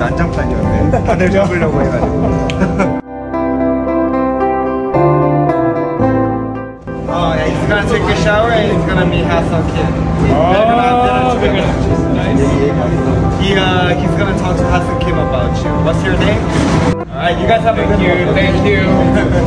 다들 잡으려고 해가지고. Oh yeah, he's gonna take a shower and he's gonna meet Ha-Seong Kim. They're gonna, they're gonna, he, uh, he's gonna talk to Ha-Seong Kim about you. What's your name? Alright, you guys have a good Thank you. Thank you.